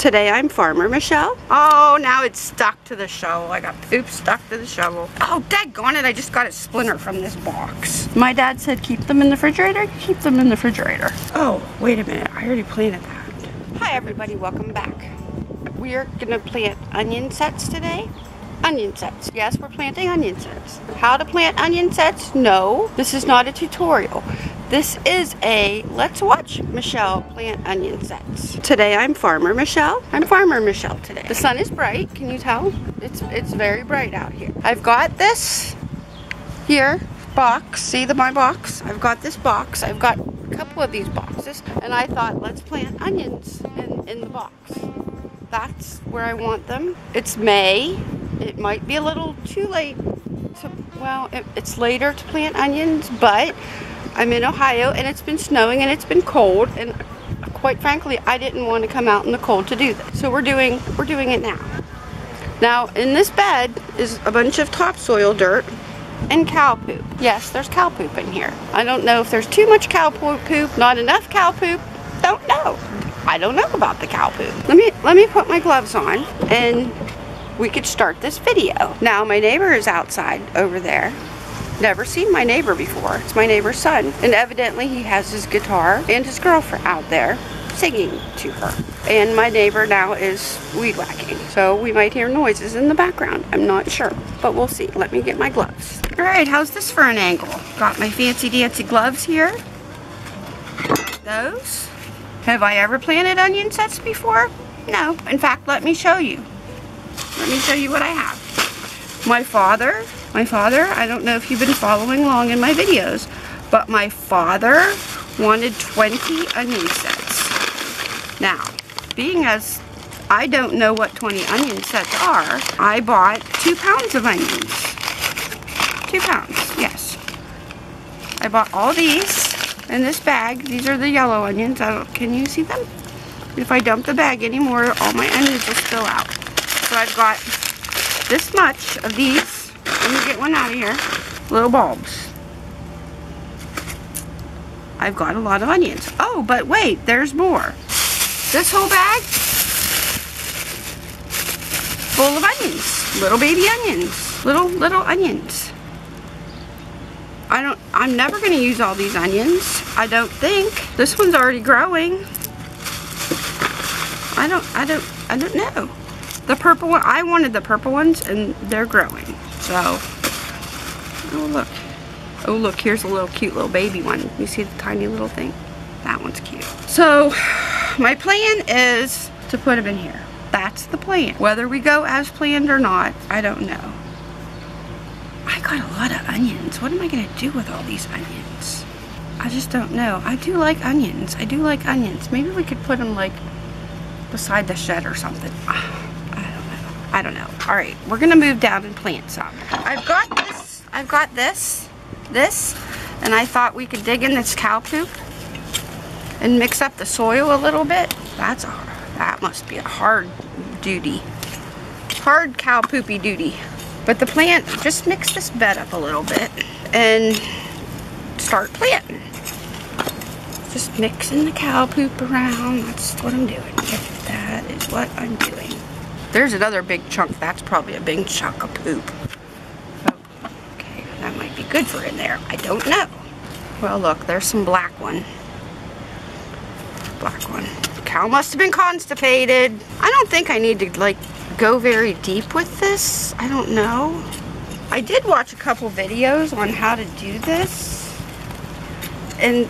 Today I'm Farmer Michelle. Oh, now it's stuck to the shovel. I got poop stuck to the shovel. Oh, daggone it, I just got a splinter from this box. My dad said keep them in the refrigerator, keep them in the refrigerator. Oh, wait a minute, I already planted that. Hi everybody, welcome back. We are gonna plant onion sets today onion sets. Yes, we're planting onion sets. How to plant onion sets? No, this is not a tutorial. This is a let's watch Michelle plant onion sets. Today I'm Farmer Michelle. I'm Farmer Michelle today. The sun is bright, can you tell? It's it's very bright out here. I've got this here box. See the my box? I've got this box. I've got a couple of these boxes and I thought let's plant onions in, in the box. That's where I want them. It's May it might be a little too late to, well, it, it's later to plant onions, but I'm in Ohio and it's been snowing and it's been cold and quite frankly, I didn't want to come out in the cold to do this. So we're doing, we're doing it now. Now, in this bed is a bunch of topsoil dirt and cow poop. Yes, there's cow poop in here. I don't know if there's too much cow poop, not enough cow poop. Don't know. I don't know about the cow poop. Let me let me put my gloves on and we could start this video. Now my neighbor is outside over there. Never seen my neighbor before. It's my neighbor's son. And evidently he has his guitar and his girlfriend out there singing to her. And my neighbor now is weed whacking. So we might hear noises in the background. I'm not sure, but we'll see. Let me get my gloves. All right, how's this for an angle? Got my fancy dancy gloves here. Those. Have I ever planted onion sets before? No. In fact, let me show you. Let me show you what I have. My father, my father, I don't know if you've been following along in my videos, but my father wanted 20 onion sets. Now, being as I don't know what 20 onion sets are, I bought two pounds of onions. Two pounds, yes. I bought all these in this bag. These are the yellow onions. can you see them? If I dump the bag anymore, all my onions will spill out. So I've got this much of these. Let me get one out of here. Little bulbs. I've got a lot of onions. Oh, but wait, there's more. This whole bag full of onions. Little baby onions. Little, little onions. I don't, I'm never going to use all these onions. I don't think. This one's already growing. I don't, I don't, I don't know. The purple one, I wanted the purple ones and they're growing. So, oh look. Oh look, here's a little cute little baby one. You see the tiny little thing? That one's cute. So, my plan is to put them in here. That's the plan. Whether we go as planned or not, I don't know. I got a lot of onions. What am I going to do with all these onions? I just don't know. I do like onions. I do like onions. Maybe we could put them like beside the shed or something. I don't know. All right, we're gonna move down and plant some. I've got this, I've got this, this, and I thought we could dig in this cow poop and mix up the soil a little bit. That's a, that must be a hard duty. Hard cow poopy duty. But the plant, just mix this bed up a little bit and start planting. Just mixing the cow poop around. That's what I'm doing. That is what I'm doing. There's another big chunk. That's probably a big chunk of poop. Okay, that might be good for in there. I don't know. Well, look, there's some black one. Black one. The Cow must have been constipated. I don't think I need to, like, go very deep with this. I don't know. I did watch a couple videos on how to do this. And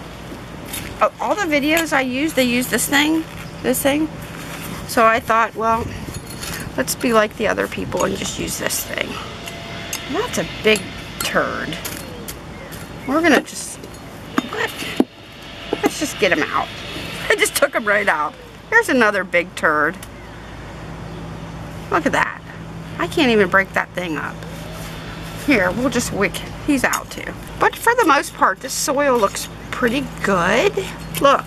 uh, all the videos I use, they use this thing. This thing. So I thought, well, Let's be like the other people and just use this thing. That's a big turd. We're gonna just, what? Let's just get him out. I just took him right out. Here's another big turd. Look at that. I can't even break that thing up. Here, we'll just wick, he's out too. But for the most part, this soil looks pretty good. Look,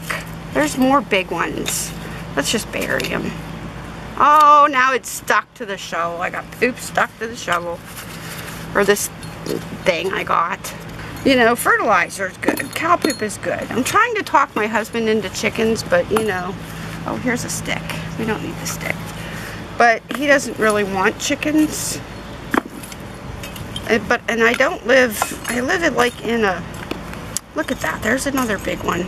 there's more big ones. Let's just bury them. Oh, now it's stuck to the shovel. I got poop stuck to the shovel. Or this thing I got. You know, fertilizer is good. Cow poop is good. I'm trying to talk my husband into chickens, but you know, Oh, here's a stick. We don't need the stick. But he doesn't really want chickens. And, but, and I don't live, I live in like in a, look at that. There's another big one.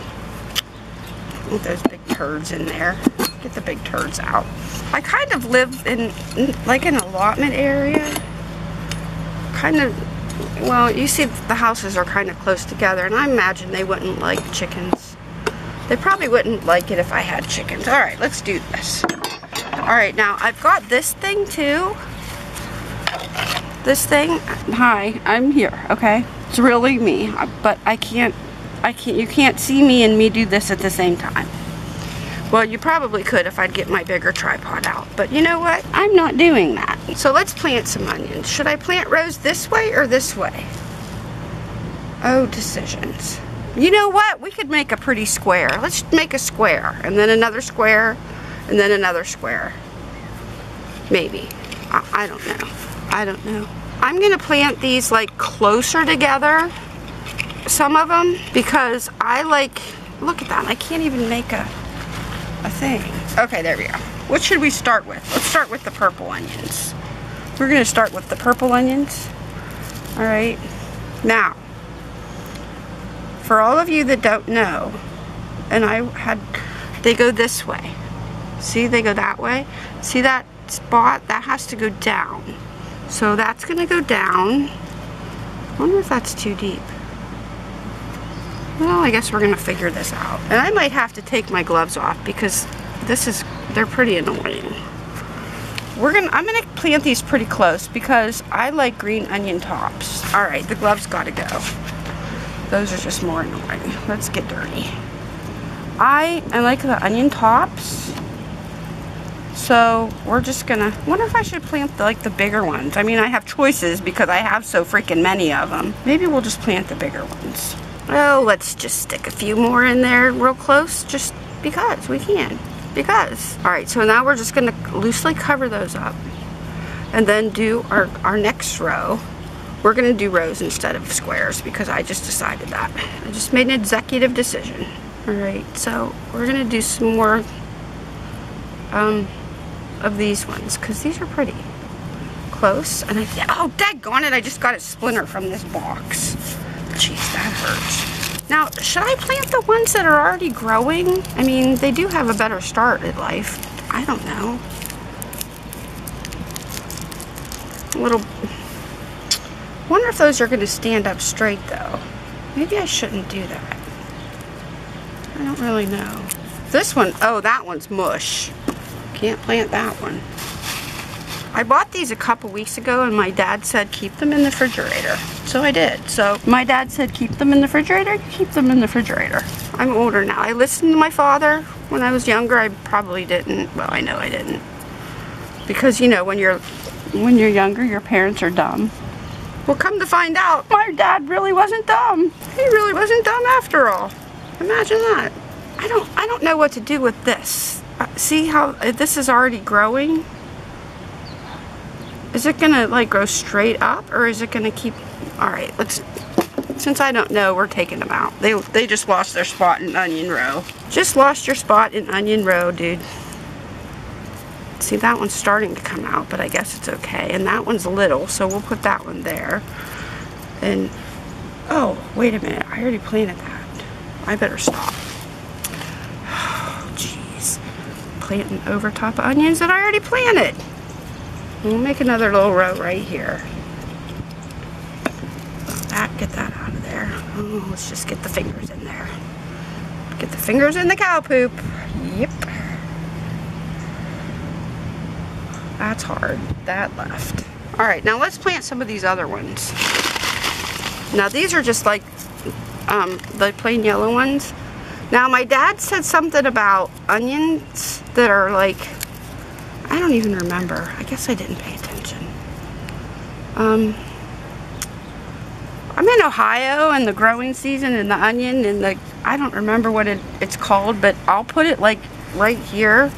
With those big turds in there. Get the big turds out. I kind of live in, like an allotment area. Kind of, well, you see the houses are kind of close together, and I imagine they wouldn't like chickens. They probably wouldn't like it if I had chickens. All right, let's do this. All right, now I've got this thing too. This thing, hi, I'm here, okay? It's really me, but I can't, I can't, you can't see me and me do this at the same time. Well, you probably could if I'd get my bigger tripod out, but you know what? I'm not doing that. So let's plant some onions. Should I plant rows this way or this way? Oh, decisions. You know what? We could make a pretty square. Let's make a square and then another square and then another square. Maybe. I, I don't know. I don't know. I'm going to plant these like closer together, some of them, because I like, look at that. I can't even make a, a thing. Okay, there we go. What should we start with? Let's start with the purple onions. We're going to start with the purple onions. All right. Now, for all of you that don't know, and I had, they go this way. See, they go that way. See that spot? That has to go down. So that's going to go down. I wonder if that's too deep. Well, I guess we're going to figure this out. And I might have to take my gloves off because this is, they're pretty annoying. We're gonna, I'm gonna plant these pretty close because I like green onion tops. All right, the gloves gotta go. Those are just more annoying. Let's get dirty. I, I like the onion tops. So we're just gonna, wonder if I should plant the, like the bigger ones. I mean, I have choices because I have so freaking many of them. Maybe we'll just plant the bigger ones. Oh, let's just stick a few more in there real close just because we can. Because. All right, so now we're just gonna loosely cover those up and then do our, our next row. We're gonna do rows instead of squares because I just decided that. I just made an executive decision. All right, so we're gonna do some more um, of these ones because these are pretty close. And I, oh, daggone it, I just got a splinter from this box. Jeez, that hurts. Now, should I plant the ones that are already growing? I mean, they do have a better start at life. I don't know. A little wonder if those are going to stand up straight though. Maybe I shouldn't do that. I don't really know. This one, oh, that one's mush. Can't plant that one. I bought these a couple weeks ago and my dad said keep them in the refrigerator. So I did. So my dad said keep them in the refrigerator, keep them in the refrigerator. I'm older now. I listened to my father when I was younger. I probably didn't. Well, I know I didn't. Because you know, when you're when you're younger, your parents are dumb. Well, come to find out, my dad really wasn't dumb. He really wasn't dumb after all. Imagine that. I don't, I don't know what to do with this. Uh, see how uh, this is already growing? Is it gonna like grow straight up or is it gonna keep, all right, let's, since I don't know, we're taking them out. They, they just lost their spot in onion row. Just lost your spot in onion row, dude. See, that one's starting to come out, but I guess it's okay. And that one's little, so we'll put that one there. And, oh, wait a minute. I already planted that. I better stop. Oh, jeez. Planting over top of onions that I already planted. We'll make another little row right here. That, get that out of there. Let's just get the fingers in there. Get the fingers in the cow poop. Yep. That's hard. That left. All right, now let's plant some of these other ones. Now these are just like um, the plain yellow ones. Now my dad said something about onions that are like, I don't even remember. I guess I didn't pay attention. Um, I'm in Ohio and the growing season and the onion and the, I don't remember what it, it's called, but I'll put it like right here.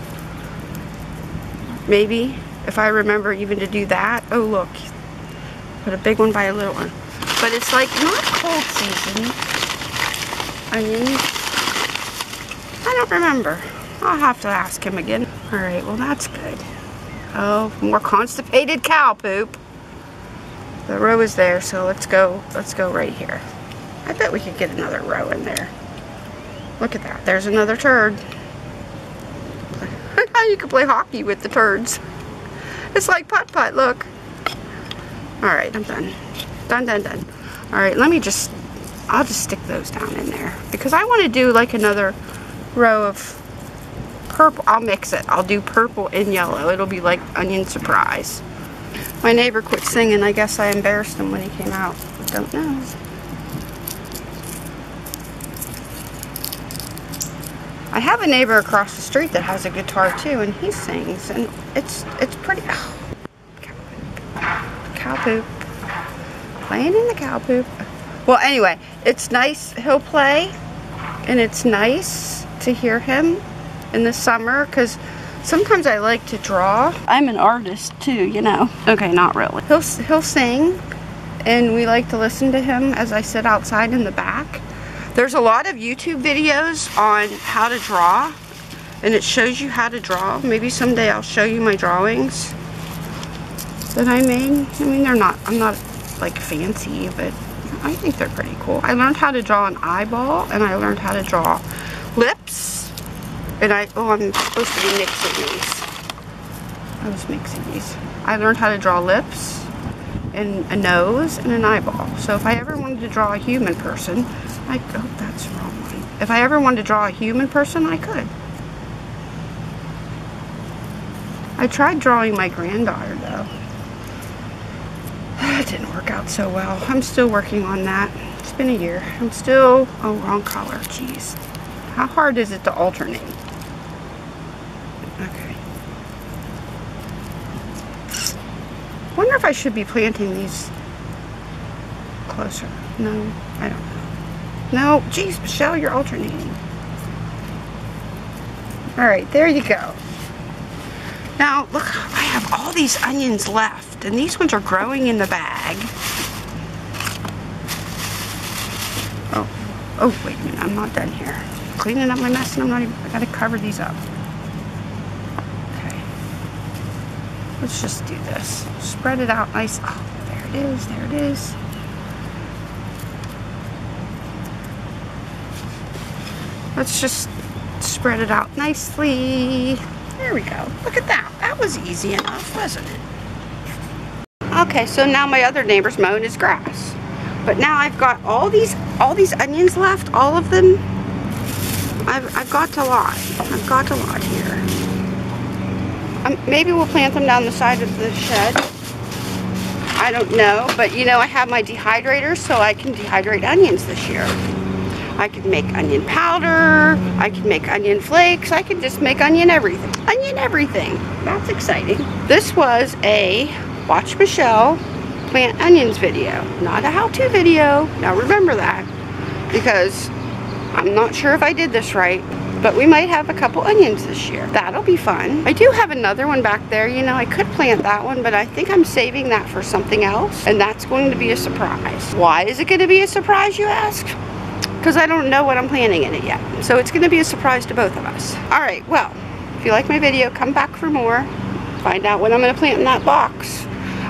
Maybe if I remember even to do that. Oh, look. Put a big one by a little one. But it's like not cold season. Onions. I don't remember. I'll have to ask him again. All right, well that's good. Oh, more constipated cow poop. The row is there, so let's go, let's go right here. I bet we could get another row in there. Look at that, there's another turd. How you can play hockey with the turds. It's like putt-putt, look. All right, I'm done. Done, done, done. All right, let me just, I'll just stick those down in there because I want to do like another row of purple. I'll mix it. I'll do purple and yellow. It'll be like onion surprise. My neighbor quit singing. I guess I embarrassed him when he came out. I don't know. I have a neighbor across the street that has a guitar too, and he sings, and it's it's pretty. Oh, cow poop. Playing in the cow poop. Well, anyway, it's nice. He'll play, and it's nice to hear him in the summer because sometimes I like to draw. I'm an artist too, you know. Okay, not really. He'll he'll sing, and we like to listen to him as I sit outside in the back. There's a lot of YouTube videos on how to draw, and it shows you how to draw. Maybe someday I'll show you my drawings that I made. I mean, they're not, I'm not like fancy, but I think they're pretty cool. I learned how to draw an eyeball, and I learned how to draw lips, and I, oh, I'm supposed to be mixing these. I was mixing these. I learned how to draw lips and a nose and an eyeball. So if I ever wanted to draw a human person, I, oh, that's the wrong one. If I ever wanted to draw a human person, I could. I tried drawing my granddaughter though. It didn't work out so well. I'm still working on that. It's been a year. I'm still, oh, wrong color, jeez. How hard is it to alternate? wonder if I should be planting these closer. No, I don't know. No, geez, Michelle, you're alternating. All right, there you go. Now, look, I have all these onions left, and these ones are growing in the bag. Oh, oh, wait a minute, I'm not done here. Cleaning up my mess, and I'm not even, I gotta cover these up. Let's just do this. Spread it out nice. Oh, there it is. There it is. Let's just spread it out nicely. There we go. Look at that. That was easy enough, wasn't it? Okay, so now my other neighbor's mowing his grass. But now I've got all these all these onions left, all of them. I've, I've got a lot. I've got a lot here. Um, maybe we'll plant them down the side of the shed. I don't know, but you know, I have my dehydrator, so I can dehydrate onions this year. I can make onion powder, I can make onion flakes, I can just make onion everything. Onion everything. That's exciting. This was a Watch Michelle plant onions video, not a how-to video. Now remember that, because I'm not sure if I did this right. But we might have a couple onions this year. That'll be fun. I do have another one back there. You know, I could plant that one, but I think I'm saving that for something else. And that's going to be a surprise. Why is it going to be a surprise, you ask? Because I don't know what I'm planting in it yet. So it's going to be a surprise to both of us. All right, well, if you like my video, come back for more. Find out what I'm going to plant in that box.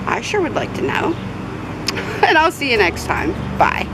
I sure would like to know. and I'll see you next time. Bye.